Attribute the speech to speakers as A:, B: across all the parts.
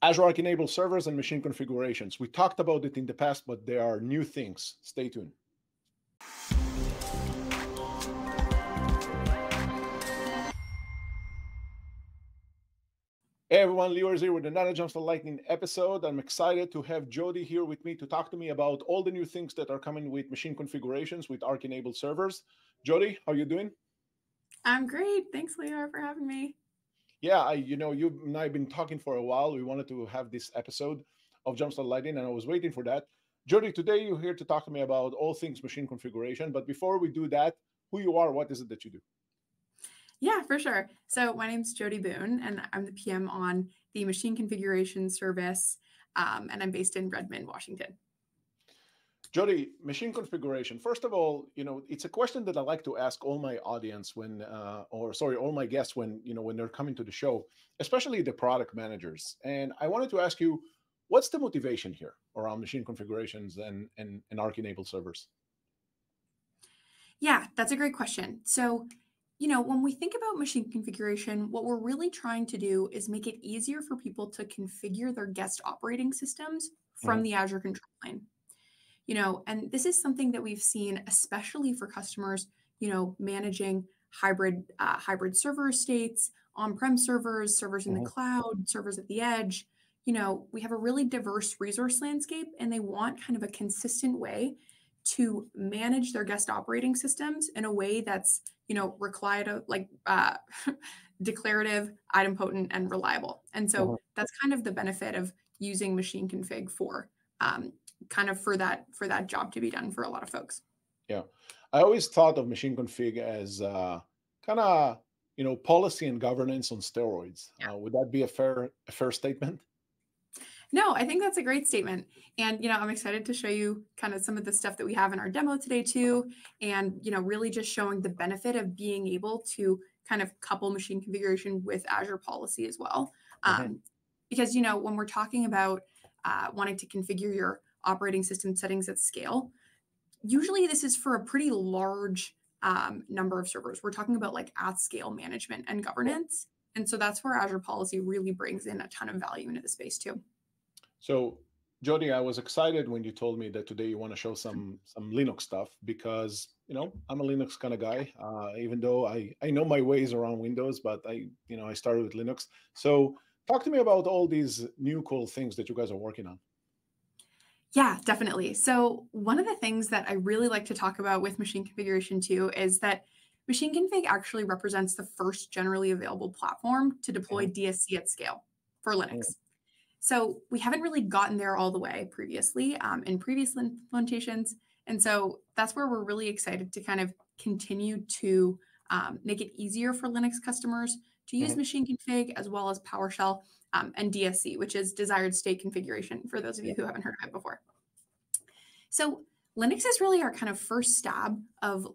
A: Azure Arc enabled servers and machine configurations. We talked about it in the past, but there are new things. Stay tuned. Hey everyone, Lior here with another Jumpstart Lightning episode. I'm excited to have Jodi here with me to talk to me about all the new things that are coming with machine configurations with Arc enabled servers. Jodi, how are you doing?
B: I'm great. Thanks, Lior, for having me.
A: Yeah, I, you know, you and I have been talking for a while. We wanted to have this episode of Jumpstart Lightning, and I was waiting for that. Jodi, today you're here to talk to me about all things machine configuration. But before we do that, who you are, what is it that you do?
B: Yeah, for sure. So my name's Jodi Boone, and I'm the PM on the machine configuration service, um, and I'm based in Redmond, Washington.
A: Jodi, machine configuration. First of all, you know, it's a question that I like to ask all my audience when, uh, or sorry, all my guests when, you know, when they're coming to the show, especially the product managers. And I wanted to ask you, what's the motivation here around machine configurations and and, and Arc-enabled servers?
B: Yeah, that's a great question. So you know, when we think about machine configuration, what we're really trying to do is make it easier for people to configure their guest operating systems from mm-hmm. the Azure control plane. You know, and this is something that we've seen, especially for customers, you know, managing hybrid uh, hybrid server states on-prem servers, servers in mm-hmm. the cloud, servers at the edge. You know, we have a really diverse resource landscape, and they want kind of a consistent way to manage their guest operating systems in a way that's you know required like uh, declarative idempotent and reliable and so uh-huh. that's kind of the benefit of using machine config for um, kind of for that for that job to be done for a lot of folks
A: yeah i always thought of machine config as uh, kind of you know policy and governance on steroids yeah. uh, would that be a fair a fair statement
B: no, I think that's a great statement. And, you know, I'm excited to show you kind of some of the stuff that we have in our demo today too. And, you know, really just showing the benefit of being able to kind of couple machine configuration with Azure policy as well. Mm-hmm. Um, because, you know, when we're talking about uh, wanting to configure your operating system settings at scale, usually this is for a pretty large um, number of servers. We're talking about like at scale management and governance. And so that's where Azure policy really brings in a ton of value into the space too.
A: So, Jodi, I was excited when you told me that today you want to show some some Linux stuff because you know I'm a Linux kind of guy. Uh, even though I I know my ways around Windows, but I you know I started with Linux. So, talk to me about all these new cool things that you guys are working on.
B: Yeah, definitely. So, one of the things that I really like to talk about with machine configuration too is that machine config actually represents the first generally available platform to deploy. DSC at scale for Linux. So we haven't really gotten there all the way previously um, in previous implementations. And so that's where we're really excited to kind of continue to um, make it easier for Linux customers to use mm-hmm. machine config as well as PowerShell um, and DSC, which is desired state configuration for those of you who haven't heard of it before. So Linux is really our kind of first stab of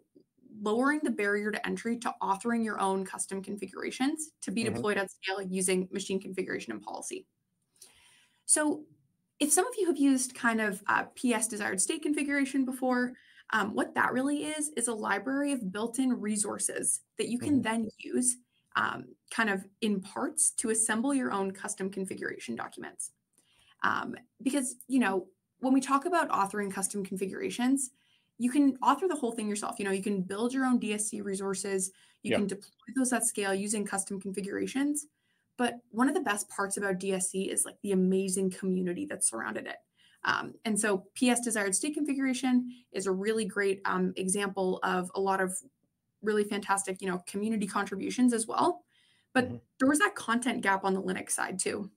B: lowering the barrier to entry to authoring your own custom configurations to be mm-hmm. deployed at scale using machine configuration and policy. So if some of you have used kind of uh, PS desired state configuration before, um, what that really is, is a library of built-in resources that you can mm-hmm. then use um, kind of in parts to assemble your own custom configuration documents. Um, because, you know, when we talk about authoring custom configurations, you can author the whole thing yourself. You know, you can build your own DSC resources. You yeah. can deploy those at scale using custom configurations. But one of the best parts about DSC is like the amazing community that surrounded it. Um, and so PS desired state configuration is a really great um, example of a lot of really fantastic, you know, community contributions as well. But mm-hmm. there was that content gap on the Linux side too.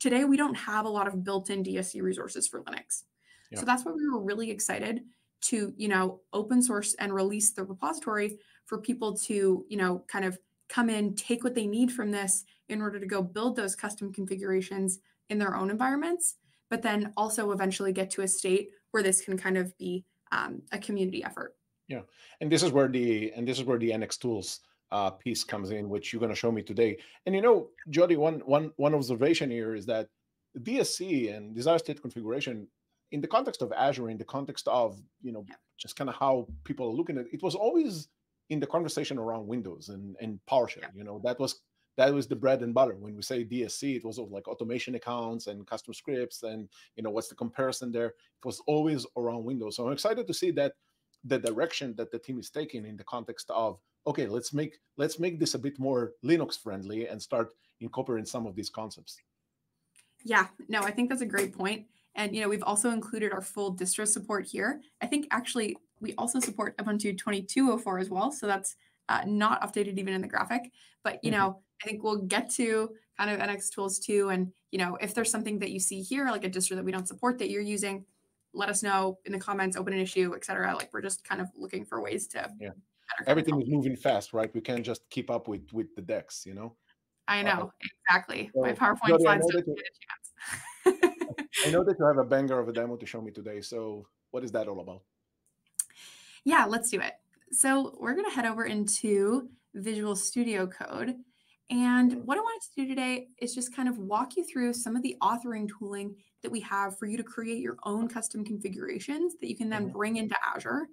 B: Today, we don't have a lot of built-in DSC resources for Linux. Yeah. So that's why we were really excited to, you know, open source and release the repository for people to, you know, kind of come in, take what they need from this in order to go build those custom configurations in their own environments, but then also eventually get to a state where this can kind of be um, a community effort.
A: Yeah, and this is where the and this is where the nxtools uh, piece comes in, which you're going to show me today. And you know, Jodi, one one one observation here is that DSC and desired state configuration, in the context of Azure, in the context of you know yeah. just kind of how people are looking at it, it was always in the conversation around Windows and, and PowerShell. Yeah. You know, that was that was the bread and butter. When we say DSC, it was like automation accounts and custom scripts, and you know what's the comparison there. It was always around Windows. So I'm excited to see that the direction that the team is taking in the context of okay, let's make let's make this a bit more Linux friendly and start incorporating some of these concepts.
B: Yeah, no, I think that's a great point. And you know, we've also included our full distro support here. I think actually we also support Ubuntu 2204 as well, so that's uh, not updated even in the graphic. But you mm-hmm. know, I think we'll get to kind of nxtools too. And you know, if there's something that you see here, like a distro that we don't support that you're using, let us know in the comments, open an issue, etc. Like we're just kind of looking for ways to.
A: Yeah. Everything is moving fast, right? We can't just keep up with with the decks, you know.
B: I know uh, exactly. So, My PowerPoint slides don't get a
A: chance. I know that you have a banger of a demo to show me today. So what is that all about?
B: Yeah, let's do it. So we're going to head over into Visual Studio Code. And what I wanted to do today is just kind of walk you through some of the authoring tooling that we have for you to create your own custom configurations that you can then mm-hmm. bring into Azure.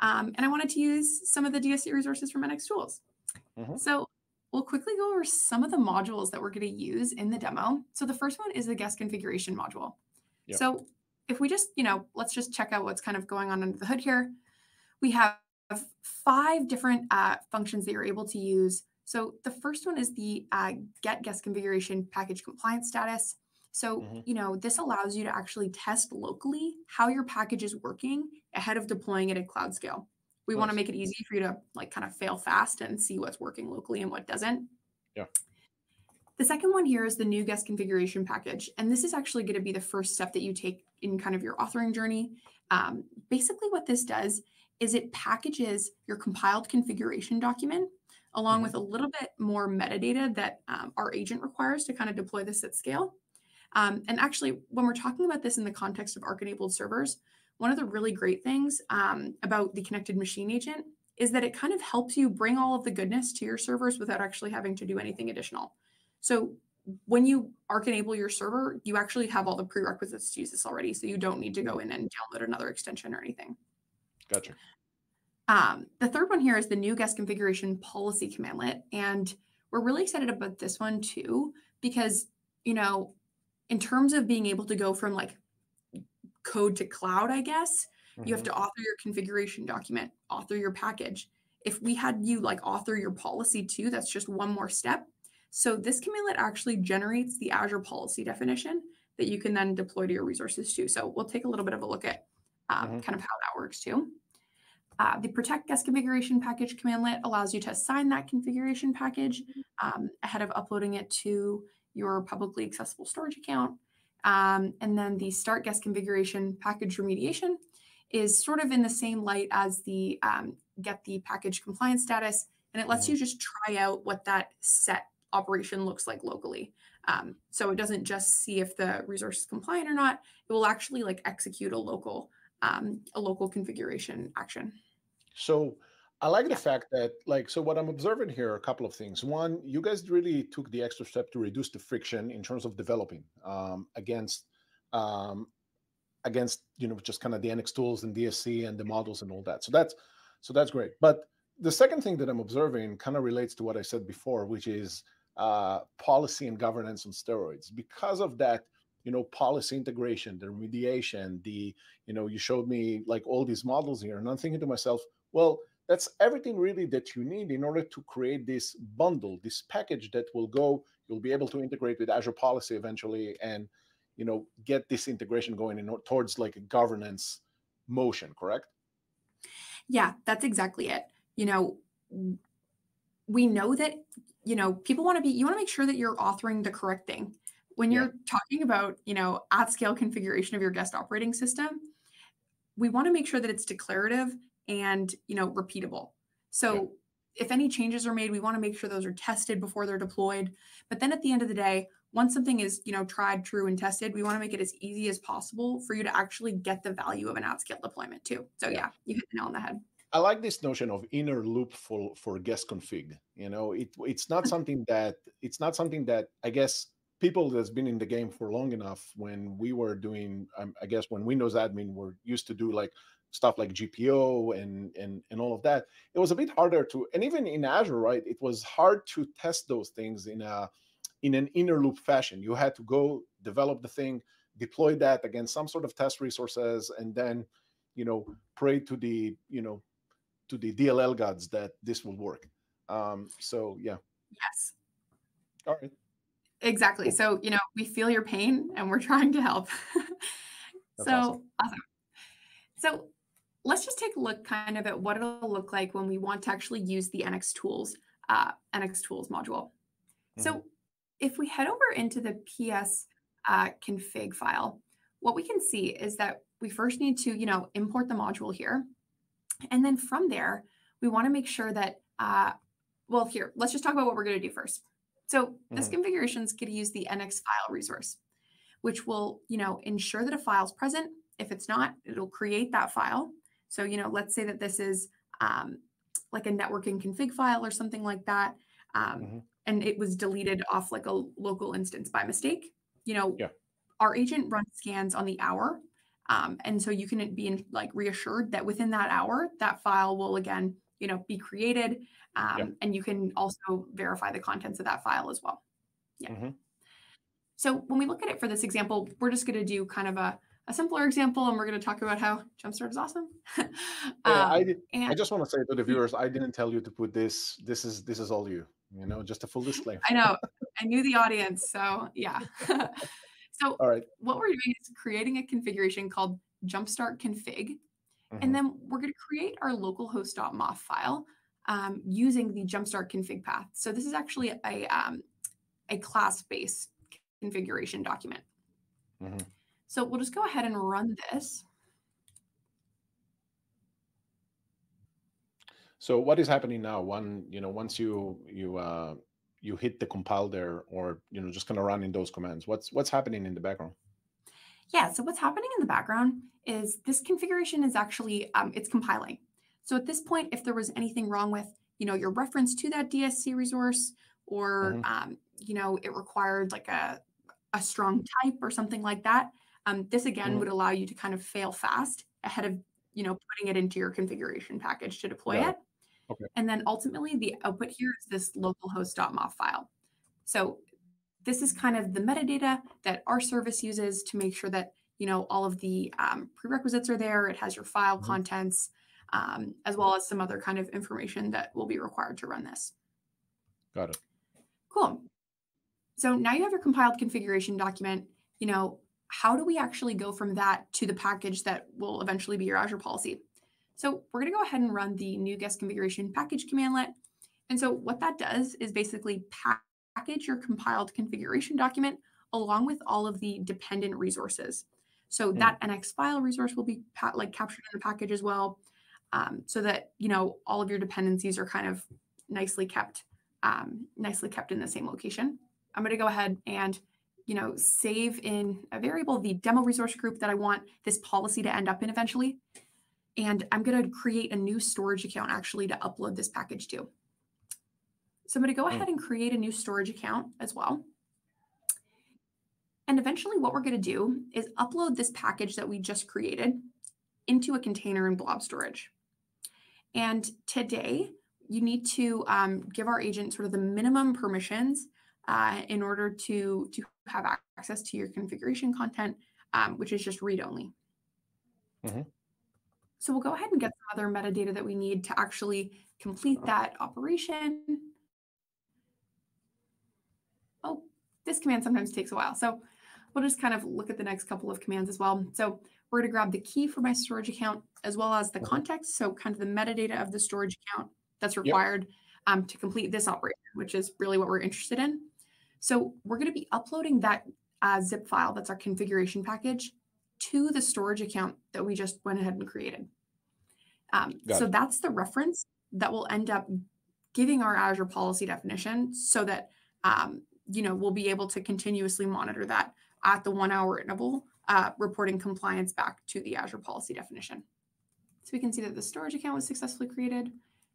B: Um, and I wanted to use some of the DSC resources from nxtools. Mm-hmm. So we'll quickly go over some of the modules that we're going to use in the demo. So the first one is the guest configuration module. Yep. So if we just, you know, let's just check out what's kind of going on under the hood here. We have five different uh, functions that you're able to use. So the first one is the uh, get guest configuration package compliance status. So, mm-hmm. you know, this allows you to actually test locally how your package is working ahead of deploying it at cloud scale. We nice. want to make it easy for you to like kind of fail fast and see what's working locally and what doesn't.
A: Yeah.
B: The second one here is the new guest configuration package. And this is actually going to be the first step that you take in kind of your authoring journey. Um, basically, what this does is it packages your compiled configuration document along mm-hmm. with a little bit more metadata that um, our agent requires to kind of deploy this at scale. Um, and actually, when we're talking about this in the context of ARC enabled servers, one of the really great things um, about the connected machine agent is that it kind of helps you bring all of the goodness to your servers without actually having to do anything additional. So when you ARC enable your server, you actually have all the prerequisites to use this already. So you don't need to go in and download another extension or anything.
A: Gotcha.
B: Um, the third one here is the new guest configuration policy commandlet. And we're really excited about this one too, because, you know, in terms of being able to go from like code to cloud, I guess, mm-hmm. you have to mm-hmm. author your configuration document, author your package. If we had you like author your policy too, that's just one more step. So this commandlet actually generates the Azure policy definition that you can then deploy to your resources too. So we'll take a little bit of a look at um, mm-hmm. kind of how that works too. Uh, the protect guest configuration package commandlet allows you to assign that configuration package um, ahead of uploading it to your publicly accessible storage account. Um, and then the start guest configuration package remediation is sort of in the same light as the um, get the package compliance status. And it lets mm-hmm. you just try out what that set operation looks like locally. Um, so it doesn't just see if the resource is compliant or not. It will actually like execute a local um, a local configuration action.
A: So I like the fact that, like, so what I'm observing here are a couple of things. One, you guys really took the extra step to reduce the friction in terms of developing um, against um, against you know just kind of the nxtools and DSC and the models and all that. So that's so that's great. But the second thing that I'm observing kind of relates to what I said before, which is uh, policy and governance on steroids. Because of that, you know, policy integration, the remediation, the you know, you showed me like all these models here, and I'm thinking to myself well, that's everything really that you need in order to create this bundle, this package that will go, you'll be able to integrate with Azure Policy eventually and, you know, get this integration going in towards like a governance motion, correct?
B: Yeah, that's exactly it. You know, we know that, you know, people want to be, you want to make sure that you're authoring the correct thing. When you're yeah. talking about, you know, at scale configuration of your guest operating system, we want to make sure that it's declarative and you know repeatable so yeah. if any changes are made we want to make sure those are tested before they're deployed but then at the end of the day once something is you know tried true and tested we want to make it as easy as possible for you to actually get the value of an at scale deployment too so yeah, yeah you hit the nail on the head
A: I like this notion of inner loop for for guest config. You know, it it's not something that it's not something that I guess people that's been in the game for long enough when we were doing um, i guess when windows admin were used to do like stuff like GPO and and and all of that, it was a bit harder to. And even in Azure, right, it was hard to test those things in a in an inner loop fashion. You had to go develop the thing, deploy that against some sort of test resources, and then you know pray to the you know to the DLL gods that this will work. Um, so yeah.
B: Yes.
A: All right.
B: Exactly. So, you know, we feel your pain and we're trying to help. so awesome. awesome. So let's just take a look kind of at what it'll look like when we want to actually use the nxtools, uh, nxtools module. Mm-hmm. So if we head over into the PS uh, config file, what we can see is that we first need to, you know, import the module here. And then from there, we want to make sure that, uh, well, here, let's just talk about what we're going to do first. So this mm-hmm. configuration is going to use the NX file resource, which will, you know, ensure that a file is present. If it's not, it'll create that file. So, you know, let's say that this is um, like a networking config file or something like that. Um, mm-hmm. And it was deleted off like a local instance by mistake. You know, yeah. our agent runs scans on the hour. Um, and so you can be in, like reassured that within that hour, that file will again, you know, be created um, yep. And you can also verify the contents of that file as well. Yeah. Mm-hmm. So when we look at it for this example, we're just going to do kind of a, a simpler example and we're going to talk about how Jumpstart is awesome. um,
A: yeah, I, did, and, I just want to say to the viewers, I didn't tell you to put this. This is this is all you. You know, just a full disclaimer.
B: I know. I knew the audience, so yeah. so
A: all right.
B: what we're doing is creating a configuration called Jumpstart config. Mm-hmm. And then we're going to create our localhost.mof file um, using the Jumpstart config path. So this is actually a, um, a class-based configuration document. Mm-hmm. So we'll just go ahead and run this.
A: So what is happening now? One, you know, once you you uh, you hit the compile there, or you know, just kind of running those commands. What's what's happening in the background?
B: Yeah. So what's happening in the background is this configuration is actually um, it's compiling. So at this point, if there was anything wrong with, you know, your reference to that DSC resource, or mm-hmm. um, you know, it required like a a strong type or something like that, um, this again mm-hmm. would allow you to kind of fail fast ahead of you know putting it into your configuration package to deploy yeah. it. Okay. And then ultimately, the output here is this localhost.mof file. So this is kind of the metadata that our service uses to make sure that you know all of the um, prerequisites are there. It has your file mm-hmm. contents um, as well as some other kind of information that will be required to run this.
A: Got it.
B: Cool. So now you have your compiled configuration document. You know, how do we actually go from that to the package that will eventually be your Azure policy? So we're going to go ahead and run the new guest configuration package commandlet. And so what that does is basically package your compiled configuration document along with all of the dependent resources. So mm. that NX file resource will be like captured in the package as well um, so that you know all of your dependencies are kind of nicely kept um, nicely kept in the same location. I'm going to go ahead and you know save in a variable the demo resource group that I want this policy to end up in eventually. And I'm going to create a new storage account actually to upload this package to. So I'm going to go hmm. ahead and create a new storage account as well. And eventually what we're going to do is upload this package that we just created into a container in blob storage. And today, you need to um, give our agent sort of the minimum permissions uh, in order to, to have access to your configuration content, um, which is just read only. Mm-hmm. So we'll go ahead and get some other metadata that we need to actually complete that operation. Oh, this command sometimes takes a while. So we'll just kind of look at the next couple of commands as well. So we're going to grab the key for my storage account as well as the context. So kind of the metadata of the storage account that's required yep. um, to complete this operation, which is really what we're interested in. So we're going to be uploading that uh, zip file that's our configuration package to the storage account that we just went ahead and created. Um, so it. that's the reference that will end up giving our Azure policy definition so that um, you know we'll be able to continuously monitor that at the one hour interval uh, reporting compliance back to the Azure policy definition. So we can see that the storage account was successfully created.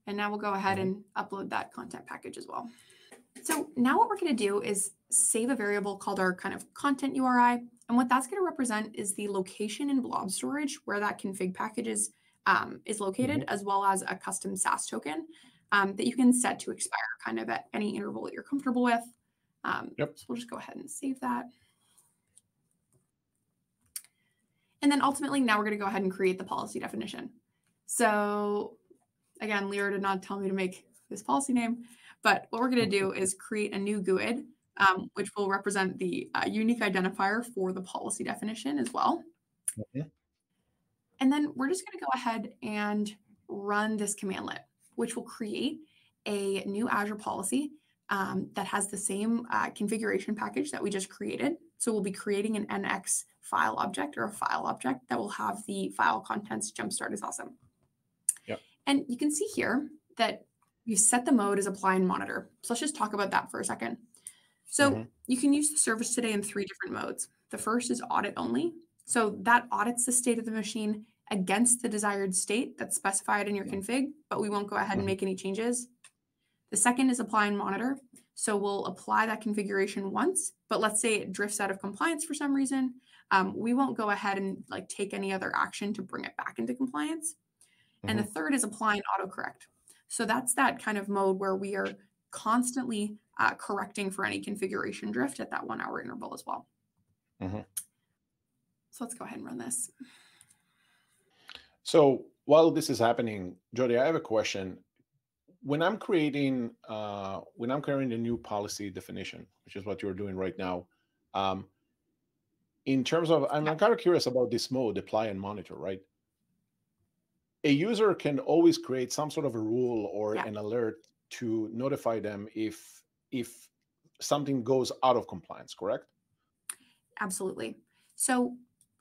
B: And now we'll go ahead mm-hmm. and upload that content package as well. So now what we're going to do is save a variable called our kind of content URI. And what that's going to represent is the location in blob storage where that config package is um, is located, as well as a custom SAS token um, that you can set to expire kind of at any interval that you're comfortable with. Um,
A: Yep.
B: So we'll just go ahead and save that. And then ultimately, now we're going to go ahead and create the policy definition. So again, Lior did not tell me to make this policy name, but what we're going to do is create a new GUID, um, which will represent the uh, unique identifier for the policy definition as well.
A: Mhm.
B: And then we're just going to go ahead and run this commandlet, which will create a new Azure policy um, that has the same uh, configuration package that we just created. So we'll be creating an NX file object or a file object that will have the file contents jumpstart is awesome.
A: Yep.
B: And you can see here that we've set the mode as apply and monitor. So let's just talk about that for a second. So
A: Mhm.
B: you can use the service today in three different modes. The first is audit only. So that audits the state of the machine against the desired state that's specified in your config, but we won't go ahead and
A: Mhm.
B: make any changes. The second is apply and monitor. So we'll apply that configuration once, but let's say it drifts out of compliance for some reason. Um, we won't go ahead and like take any other action to bring it back into compliance. And the third is apply and autocorrect. So that's that kind of mode where we are constantly uh, correcting for any configuration drift at that one hour interval as well.
A: Mhm.
B: So let's go ahead and run this.
A: So while this is happening, Jodi, I have a question. When I'm creating uh, when I'm creating a new policy definition, which is what you're doing right now, um, in terms of I'm, I'm kind of curious about this mode, apply and monitor, right? A user can always create some sort of a rule or
B: Yeah.
A: an alert to notify them if if something goes out of compliance, correct?
B: Absolutely. So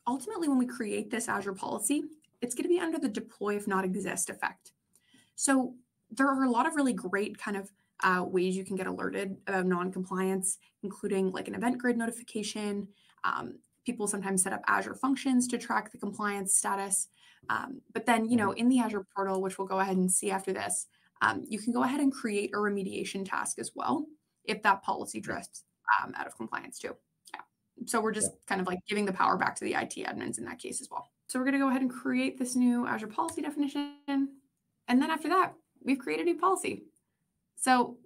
B: ultimately, when we create this Azure policy, it's going to be under the deploy if not exist effect. So there are a lot of really great kind of uh, ways you can get alerted about non-compliance, including like an event grid notification. Um, people sometimes set up Azure functions to track the compliance status. Um, but then, you know, in the Azure portal, which we'll go ahead and see after this, um, you can go ahead and create a remediation task as well if that policy drifts um, out of compliance too. Yeah. So we're just kind of like giving the power back to the IT admins in that case as well. So we're going to go ahead and create this new Azure policy definition. And then after that, we've created a new policy. So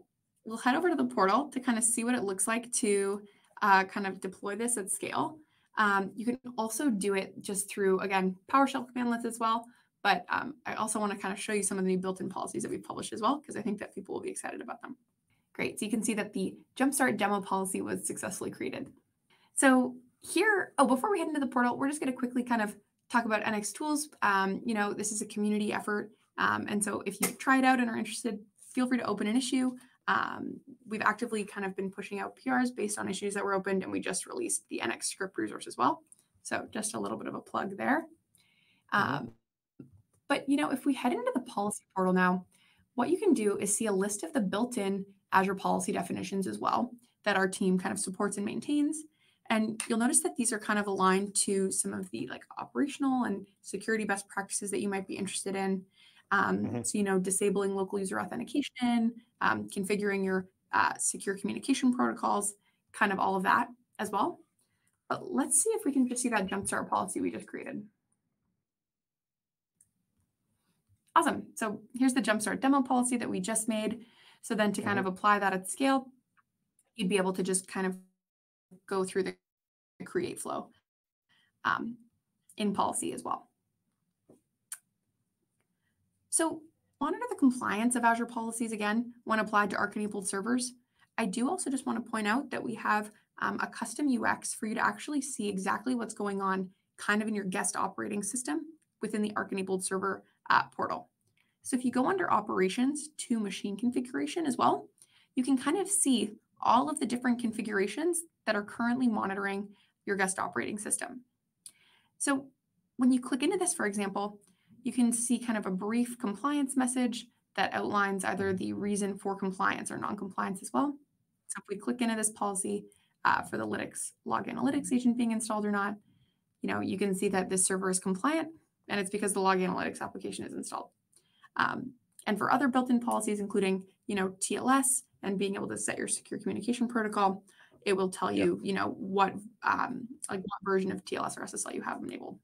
B: we'll head over to the portal to kind of see what it looks like to uh, kind of deploy this at scale. Um, you can also do it just through, again, PowerShell commandlets as well. But um, I also want to kind of show you some of the new built-in policies that we've published as well, because I think that people will be excited about them. Great. So you can see that the Jumpstart demo policy was successfully created. So here, oh, before we head into the portal, we're just going to quickly kind of talk about nxtools. Um, you know, this is a community effort. Um, and so if you try it out and are interested, feel free to open an issue. Um, we've actively kind of been pushing out PRs based on issues that were opened, and we just released the NX script resource as well. So just a little bit of a plug there. Um, but you know, if we head into the policy portal now, what you can do is see a list of the built-in Azure policy definitions as well that our team kind of supports and maintains. And you'll notice that these are kind of aligned to some of the like operational and security best practices that you might be interested in. Um,
A: Mhm.
B: So, you know, disabling local user authentication, um, configuring your uh, secure communication protocols, kind of all of that as well. But let's see if we can just see that jumpstart policy we just created. Awesome. So here's the jumpstart demo policy that we just made. So then to kind of apply that at scale, you'd be able to just kind of go through the create flow um, in policy as well. So monitor the compliance of Azure policies again when applied to Arc-enabled servers. I do also just want to point out that we have um, a custom UX for you to actually see exactly what's going on kind of in your guest operating system within the Arc-enabled server uh, portal. So if you go under operations to machine configuration as well, you can kind of see all of the different configurations that are currently monitoring your guest operating system. So when you click into this, for example, you can see kind of a brief compliance message that outlines either the reason for compliance or non-compliance as well. So if we click into this policy uh, for the Linux log analytics agent being installed or not, you know, you can see that this server is compliant and it's because the log analytics application is installed. Um, and for other built-in policies, including, you know, TLS and being able to set your secure communication protocol, it will tell
A: Yep.
B: you, you know, what um, like what version of TLS or SSL you have enabled.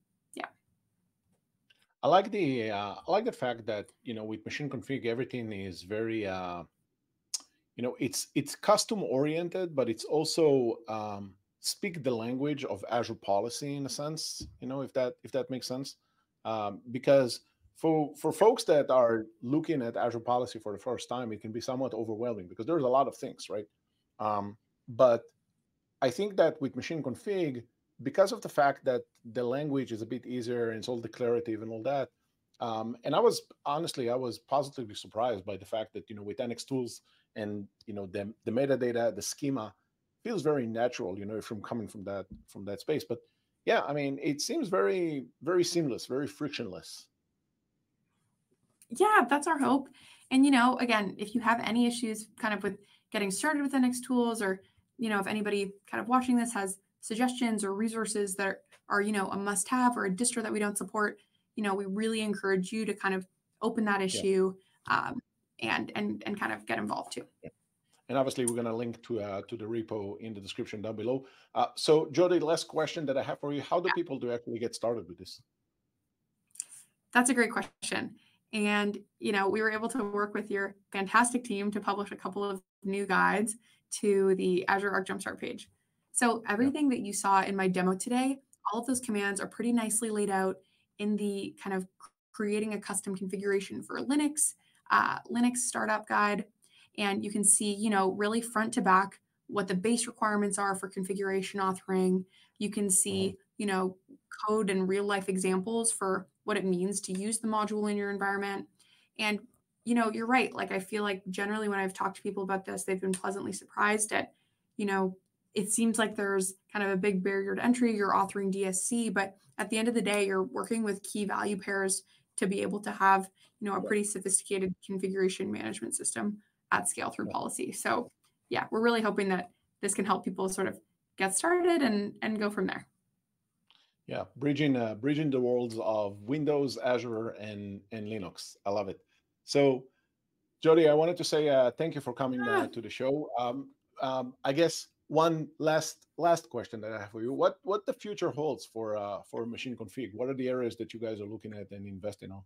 A: I like the uh, I like the fact that you know with machine config everything is very uh, you know it's it's custom oriented, but it's also um, speak the language of Azure policy in a sense. You know if that if that makes sense, um, because for for folks that are looking at Azure policy for the first time, it can be somewhat overwhelming because there's a lot of things, right? Um, but I think that with machine config, because of the fact that the language is a bit easier and it's all declarative and all that. Um, and I was honestly, I was positively surprised by the fact that you know with nxtools and you know the the metadata, the schema feels very natural, you know, from coming from that from that space. But yeah, I mean, it seems very very seamless, very frictionless.
B: Yeah, that's our hope. And you know, again, if you have any issues kind of with getting started with NX tools or you know, if anybody kind of watching this has suggestions or resources that are, are you know a must have or a distro that we don't support you know we really encourage you to kind of open that issue yeah. um, and and and kind of get involved too
A: yeah. and obviously we're going to link to uh, to the repo in the description down below uh, so jodi last question that i have for you how do yeah. people do actually get started with this
B: that's a great question and you know we were able to work with your fantastic team to publish a couple of new guides to the azure arc jumpstart page so everything that you saw in my demo today, all of those commands are pretty nicely laid out in the kind of creating a custom configuration for Linux, uh, Linux startup guide. And you can see, you know, really front to back what the base requirements are for configuration authoring. You can see, mm-hmm. you know, code and real life examples for what it means to use the module in your environment. And, you know, you're right. Like, I feel like generally when I've talked to people about this, they've been pleasantly surprised at, you know, it seems like there's kind of a big barrier to entry. You're authoring DSC, but at the end of the day, you're working with key value pairs to be able to have, you know, a pretty sophisticated configuration management system at scale through policy. So yeah, we're really hoping that this can help people sort of get started and and go from there.
A: Yeah, bridging uh, bridging the worlds of Windows, Azure, and and Linux. I love it. So, Jodi, I wanted to say uh, thank you for coming uh, to the show. Um, um, I guess one last last question that I have for you: what what the future holds for uh, for machine config? What are the areas that you guys are looking at and investing on?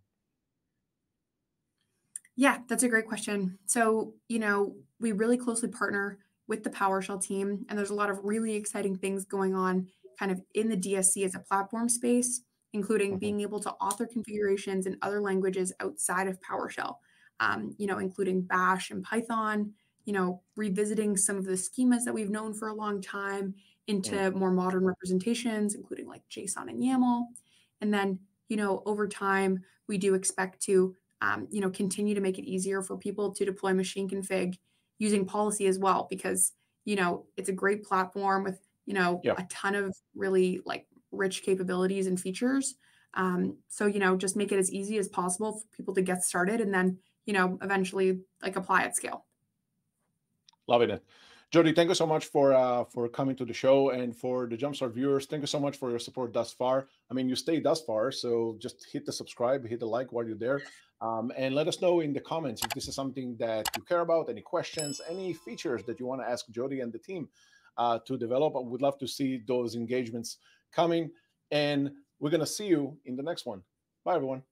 B: Yeah, that's a great question. So you know, we really closely partner with the PowerShell team, and there's a lot of really exciting things going on, kind of in the DSC as a platform space, including mm-hmm. being able to author configurations in other languages outside of PowerShell. Um, you know, including Bash and Python you know, revisiting some of the schemas that we've known for a long time into yeah. more modern representations, including like JSON and YAML. And then, you know, over time, we do expect to, um, you know, continue to make it easier for people to deploy machine config using policy as well, because, you know, it's a great platform with, you know, yeah. a ton of really like rich capabilities and features. Um, so, you know, just make it as easy as possible for people to get started and then, you know, eventually like apply at scale.
A: Loving it. Jodi, thank you so much for uh, for coming to the show and for the Jumpstart viewers. Thank you so much for your support thus far. I mean, you stayed thus far, so just hit the subscribe, hit the like while you're there, um, and let us know in the comments if this is something that you care about, any questions, any features that you want to ask Jodi and the team uh, to develop. Would love to see those engagements coming, and we're gonna see you in the next one. Bye, everyone.